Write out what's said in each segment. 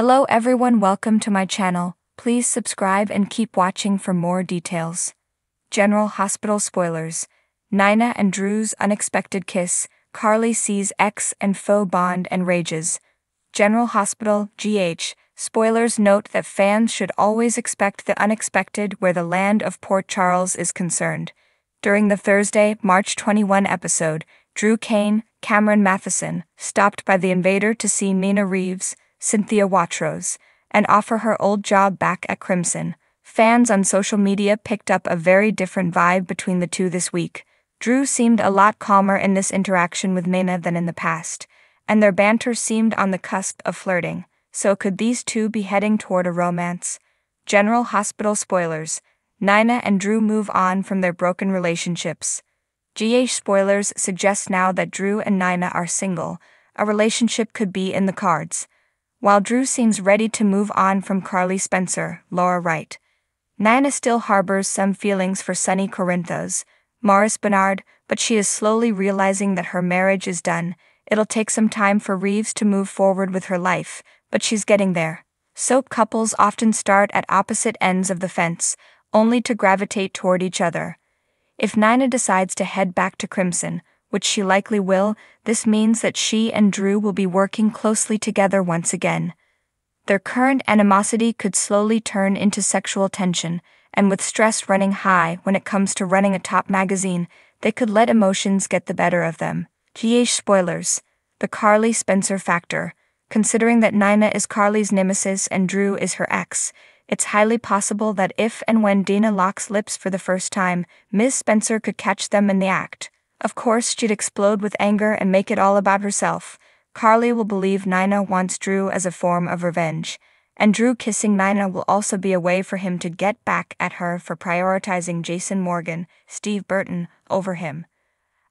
Hello everyone, welcome to my channel. Please subscribe and keep watching for more details. General Hospital spoilers. Nina and Drew's unexpected kiss. Carly sees ex and foe bond and rages. General Hospital, GH. Spoilers note that fans should always expect the unexpected where the land of Port Charles is concerned. During the Thursday, March 21 episode, Drew Cain, Cameron Mathison, stopped by the invader to see Nina Reeves, Cynthia Watros, and offer her old job back at Crimson. Fans on social media picked up a very different vibe between the two this week. Drew seemed a lot calmer in this interaction with Nina than in the past, and their banter seemed on the cusp of flirting. So could these two be heading toward a romance? General Hospital spoilers. Nina and Drew move on from their broken relationships. GH spoilers suggest now that Drew and Nina are single. A relationship could be in the cards. While Drew seems ready to move on from Carly Spencer, Laura Wright. Nina still harbors some feelings for Sonny Corinthos, Maurice Benard, but she is slowly realizing that her marriage is done. It'll take some time for Reeves to move forward with her life, but she's getting there. Soap couples often start at opposite ends of the fence, only to gravitate toward each other. If Nina decides to head back to Crimson, which she likely will, this means that she and Drew will be working closely together once again. Their current animosity could slowly turn into sexual tension, and with stress running high when it comes to running a top magazine, they could let emotions get the better of them. GH spoilers The Carly Spencer factor. Considering that Nina is Carly's nemesis and Drew is her ex, it's highly possible that if and when Dina locks lips for the first time, Ms. Spencer could catch them in the act. Of course, she'd explode with anger and make it all about herself. Carly will believe Nina wants Drew as a form of revenge, and Drew kissing Nina will also be a way for him to get back at her for prioritizing Jason Morgan, Steve Burton, over him.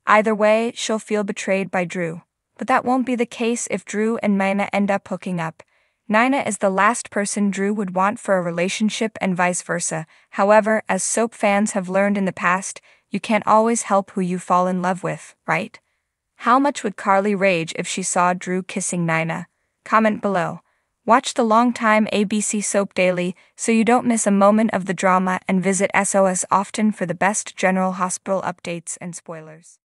Either way, she'll feel betrayed by Drew. But that won't be the case if Drew and Nina end up hooking up. Nina is the last person Drew would want for a relationship and vice versa. However, as soap fans have learned in the past, you can't always help who you fall in love with, right? How much would Carly rage if she saw Drew kissing Nina? Comment below. Watch the longtime ABC Soap Daily so you don't miss a moment of the drama and visit SOS often for the best General Hospital updates and spoilers.